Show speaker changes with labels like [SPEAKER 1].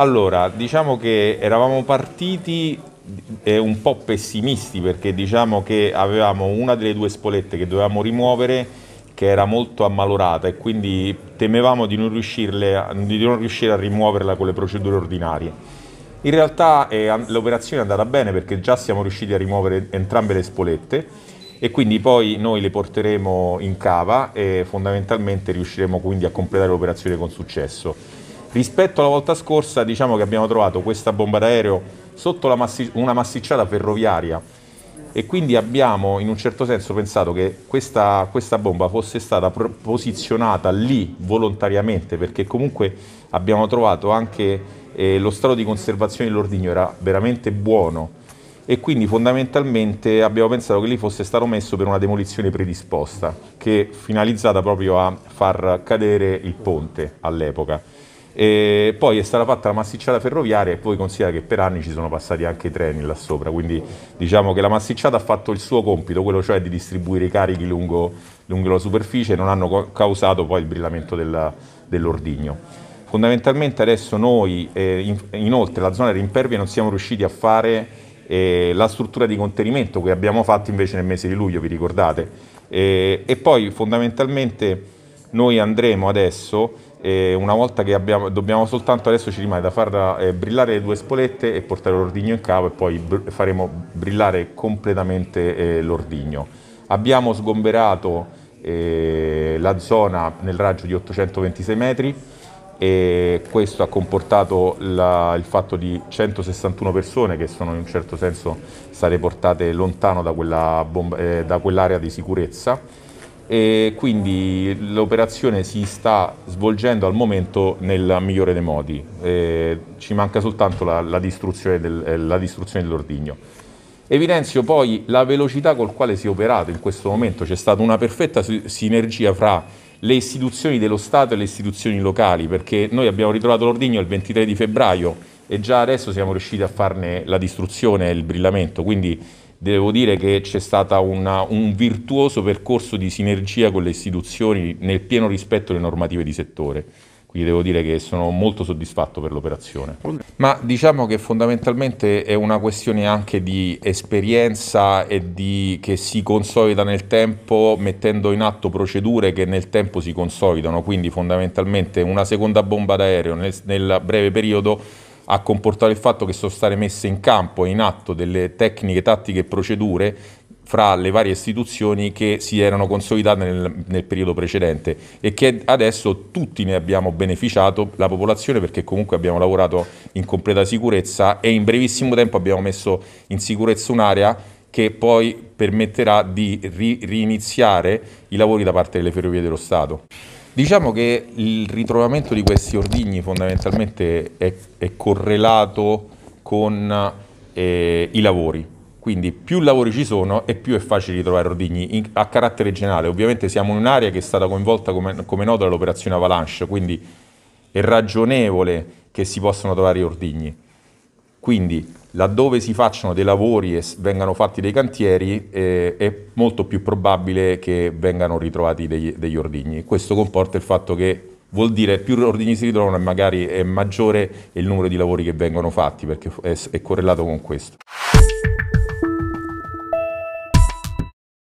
[SPEAKER 1] Allora, diciamo che eravamo partiti eh, un po' pessimisti perché diciamo che avevamo una delle due spolette che dovevamo rimuovere che era molto ammalorata e quindi temevamo di non, di non riuscire a rimuoverla con le procedure ordinarie. In realtà eh, l'operazione è andata bene perché già siamo riusciti a rimuovere entrambe le spolette e quindi poi noi le porteremo in cava e fondamentalmente riusciremo quindi a completare l'operazione con successo. Rispetto alla volta scorsa diciamo che abbiamo trovato questa bomba d'aereo sotto massi una massicciata ferroviaria e quindi abbiamo in un certo senso pensato che questa, questa bomba fosse stata posizionata lì volontariamente perché comunque abbiamo trovato anche eh, lo stato di conservazione dell'ordigno era veramente buono e quindi fondamentalmente abbiamo pensato che lì fosse stato messo per una demolizione predisposta che finalizzata proprio a far cadere il ponte all'epoca. E poi è stata fatta la massicciata ferroviaria e poi considera che per anni ci sono passati anche i treni là sopra, quindi diciamo che la massicciata ha fatto il suo compito, quello cioè di distribuire i carichi lungo, lungo la superficie e non hanno causato poi il brillamento della, dell'ordigno. Fondamentalmente adesso noi, eh, in, inoltre la zona rimpervia non siamo riusciti a fare eh, la struttura di contenimento che abbiamo fatto invece nel mese di luglio, vi ricordate? Eh, e poi fondamentalmente noi andremo adesso e una volta che abbiamo, dobbiamo soltanto adesso ci rimane da far eh, brillare le due spolette e portare l'ordigno in cavo e poi br faremo brillare completamente eh, l'ordigno. Abbiamo sgomberato eh, la zona nel raggio di 826 metri e questo ha comportato la, il fatto di 161 persone che sono in un certo senso state portate lontano da, eh, da quell'area di sicurezza e quindi l'operazione si sta svolgendo al momento nel migliore dei modi, e ci manca soltanto la, la, distruzione del, eh, la, distruzione dell'ordigno. Evidenzio poi la velocità col quale si è operato in questo momento, c'è stata una perfetta sinergia fra le istituzioni dello Stato e le istituzioni locali, perché noi abbiamo ritrovato l'ordigno il 23 di febbraio e già adesso siamo riusciti a farne la distruzione e il brillamento, quindi devo dire che c'è stato un virtuoso percorso di sinergia con le istituzioni nel pieno rispetto delle normative di settore. Quindi devo dire che sono molto soddisfatto per l'operazione. Ma diciamo che fondamentalmente è una questione anche di esperienza e di, che si consolida nel tempo mettendo in atto procedure che nel tempo si consolidano. Quindi fondamentalmente una seconda bomba d'aereo nel, nel breve periodo ha comportato il fatto che sono state messe in campo e in atto delle tecniche, tattiche e procedure fra le varie istituzioni che si erano consolidate nel, nel, periodo precedente e che adesso tutti ne abbiamo beneficiato, la popolazione perché comunque abbiamo lavorato in completa sicurezza e in brevissimo tempo abbiamo messo in sicurezza un'area che poi permetterà di ri riniziare i lavori da parte delle ferrovie dello Stato. Diciamo che il ritrovamento di questi ordigni fondamentalmente è, è correlato con eh, i lavori, quindi più lavori ci sono e più è facile ritrovare ordigni in, a carattere generale. Ovviamente siamo in un'area che è stata coinvolta come, come noto dall'operazione Avalanche, quindi è ragionevole che si possano trovare ordigni. Quindi laddove si facciano dei lavori e vengano fatti dei cantieri eh, è molto più probabile che vengano ritrovati degli, degli, ordigni. Questo comporta il fatto che vuol dire più ordigni si ritrovano e magari è maggiore il numero di lavori che vengono fatti perché è, è correlato con questo.